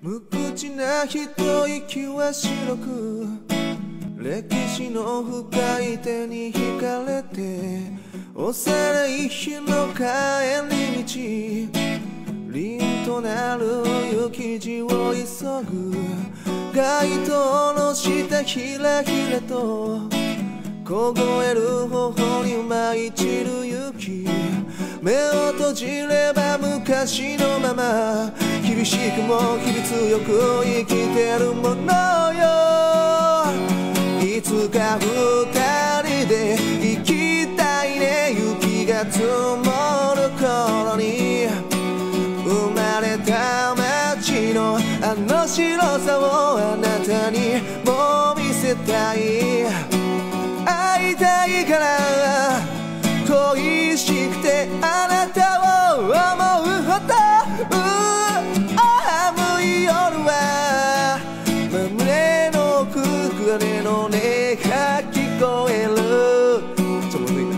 無口な一息は白く。歴史の深い手に惹かれて幼い日の帰り道。凛となる雪地を急ぐ。街灯の下ひらひらと凍える頬に舞い散る雪。目を閉じれば昔のまま厳しくも日々強く生きてるものよいつか二人で行きたいね雪が積もる頃に生まれた街のあの白さをあなたにも見せたい会いたいから奥彼の音が聞こえる。ちょっとむいな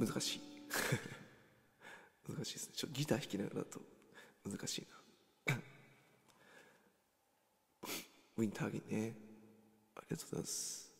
難しい。難しいですね。ちょっとギター弾きながらだと難しいな。ウィンターギンね。ありがとうございます。